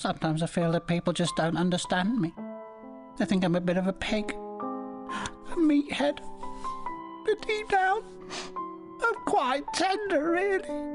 Sometimes I feel that people just don't understand me. They think I'm a bit of a pig, a meathead. But deep down, I'm quite tender, really.